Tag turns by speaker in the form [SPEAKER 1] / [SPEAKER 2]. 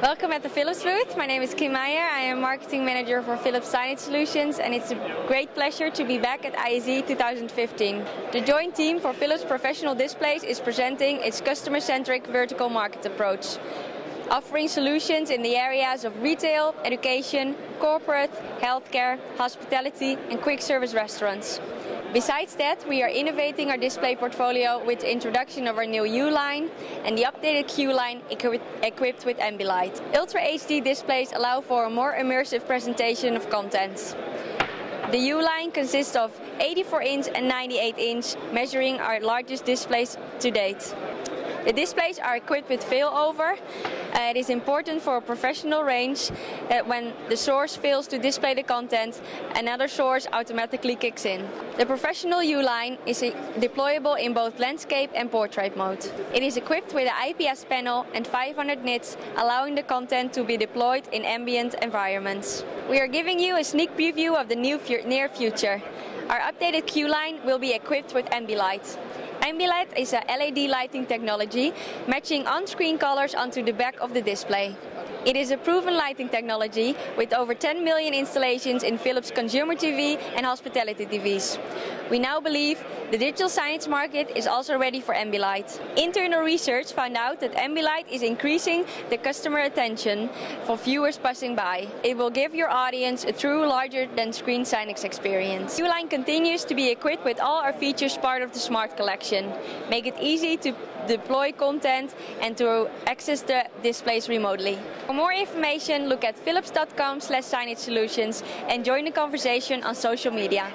[SPEAKER 1] Welcome at the Philips booth. My name is Kim Meijer. I am marketing manager for Philips Signage Solutions and it's a great pleasure to be back at ISE 2015. The joint team for Philips Professional Displays is presenting its customer-centric vertical market approach, offering solutions in the areas of retail, education, corporate, healthcare, hospitality and quick service restaurants. Besides that, we are innovating our display portfolio with the introduction of our new U line and the updated Q line equipped with Ambilight. Ultra HD displays allow for a more immersive presentation of content. The U line consists of 84 inch and 98 inch, measuring our largest displays to date. Uh, the displays are equipped with failover. Uh, it is important for a professional range that when the source fails to display the content, another source automatically kicks in. The professional U-line is uh, deployable in both landscape and portrait mode. It is equipped with an IPS panel and 500 nits, allowing the content to be deployed in ambient environments. We are giving you a sneak preview of the new near future. Our updated Q-line will be equipped with Ambilight. Ambilight is a LED lighting technology matching on-screen colors onto the back of the display. It is a proven lighting technology with over 10 million installations in Philips consumer TV and hospitality TVs. We now believe the digital signage market is also ready for Ambilight. Internal research found out that Ambilight is increasing the customer attention for viewers passing by. It will give your audience a true larger than screen signage experience. Uline continues to be equipped with all our features part of the Smart Collection. Make it easy to deploy content and to access the displays remotely. For more information, look at philips.com slash signage solutions and join the conversation on social media.